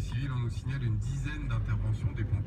civils, on nous signale une dizaine d'interventions des pompiers